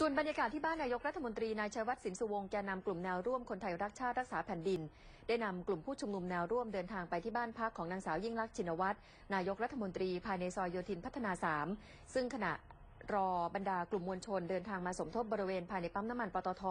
ส่วนบรรยากาศที่บ้านนายกรัฐมนตรีนายชัยวัฒน์สินสุวงศ์แกนนำกลุ่มแนวร่วมคนไทยรักชาติรักษาแผ่นดิน ได้นำกลุ่มผู้ชุมนุมแนวร่วมเดินทางไปที่บ้านพักของนางสาวยิ่งลักษณ์ชินวัตรนายกรัฐมนตรีภายในซอยโยธินพัฒนา 3 ซึ่งขณะ รอบรรดากลุ่มมวลชนเดินทางมาสมทบบริเวณภายในปั๊มน้ำมันปตท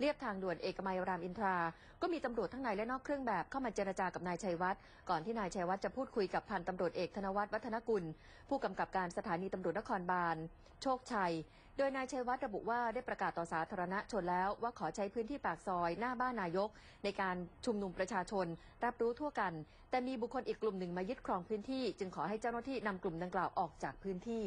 เรียบทางด่วนเอกมัยรามอินทรา ก็มีตำรวจทั้งในและนอกเครื่องแบบเข้ามาเจรจากับนายชัยวัฒน์ก่อนที่นายชัยวัฒน์จะพูดคุยกับพันตำรวจเอกธนวัฒน์วัฒนกุล ผู้กำกับการสถานีตำรวจนครบาลโชคชัย โดยนายชัยวัฒน์ระบุว่าได้ประกาศต่อสาธารณชนแล้วว่าขอใช้พื้นที่ปากซอยหน้าบ้านนายก ในการชุมนุมประชาชน รับรู้ทั่วกัน แต่มีบุคคลอีกกลุ่มหนึ่งมายึดครองพื้นที่ จึงขอให้เจ้าหน้าที่นำกลุ่มดังกล่าวออกจากพื้นที่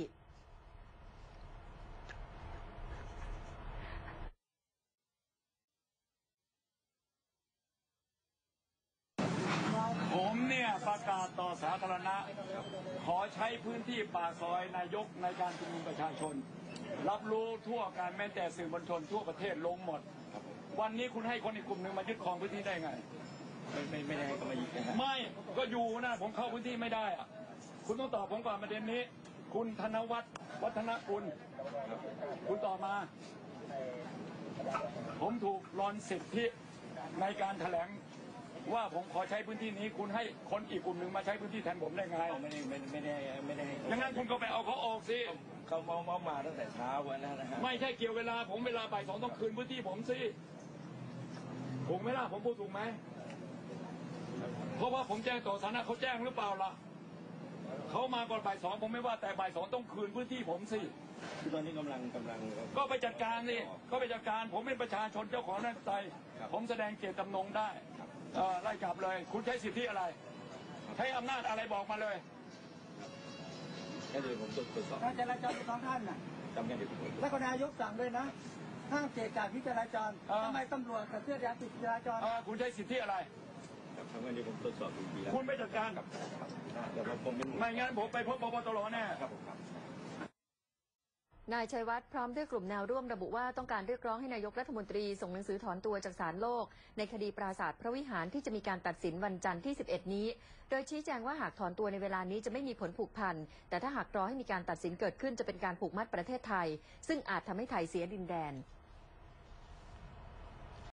ผมเนี่ยประ กาศต่อสาธารณะ ขอใช้พื้นที่ป่าซอยนายกในการชุมนุมประชาชน รับรู้ทั่วการแม้แต่สื่อมวลชนทั่วประเทศลงหมด วันนี้คุณให้คนอีกกลุ่มหนึ่งมายึดครองพื้นที่ได้ไง ไม่ไม่ไม่ได้ให้เขามายิงนะไม่ก็อยู่นะผมเข้าพื้นที่ไม่ได้อะคุณต้องตอบผมก่อนประเด็นนี้ คุณธนวัฒน์วัฒนกุลคุณต่อมา ผมถูกรอนสิทธิในการแถลง ว่าผมขอใช้พื้นที่นี้คุณให้คนอีกกลุ่มหนึ่งมาใช้พื้นที่แทนผมได้ไงเขาไม่ได้ไม่ไม่ได้ไม่ได้ให้อย่างนั้นคุณก็ไปเอาเขาออกสิเขาเมาเมามาตั้งแต่เช้าวันนั้นนะฮะไม่ใช่เกี่ยวเวลาผมเวลาบ่ายสองต้องคืนพื้นที่ผมสิถูกไหมล่ะผมพูดถูกไหมเพราะว่าผมแจ้งต่อสาธารณะเขาแจ้งหรือเปล่าล่ะ เขามาก่อนบ่ายสองผมไม่ว่าแต่บ่ายสองต้องคืนพื้นที่ผมสิ คือตอนนี้กำลังกำลังก็ไปจัดการสิก็ไปจัดการผมเป็นประชาชนเจ้าของน้ำใจครับผมแสดงเจตจำนงได้เอ่อไล่กลับเลย คุณใช้สิทธิอะไร ใช้อำนาจอะไรบอกมาเลยแค่เดี๋ยวผมตรวจสอบการจราจรของท้องท่านน่ะจำแค่เดี๋ยวผมและก็นายกสั่งด้วยนะห้ามเกะกะที่จราจรอ่าทำไมตำรวจกับเสื้อแดงติดจราจรเอ่อคุณใช้สิทธิอะไร ครับทำงั้นเดี๋ยวผมตรวจสอบอีกทีแล้วคุณไปจัดการ ครับเดี๋ยวผมเป็นไม่งั้นผมไปพบปปตรแน่ ครับผมครับ นายชัยวัฒน์พร้อมด้วยกลุ่มแนวร่วมระบุว่าต้องการเรียกร้องให้นายกรัฐมนตรีส่งหนังสือถอนตัวจากศาลโลก ในคดีปราศาสตร์พระวิหารที่จะมีการตัดสินวันจันทร์ที่ 11 นี้ โดยชี้แจงว่าหากถอนตัวในเวลานี้จะไม่มีผลผูกพัน แต่ถ้าหากรอให้มีการตัดสินเกิดขึ้นจะเป็นการผูกมัดประเทศไทย ซึ่งอาจทำให้ไทยเสียดินแดน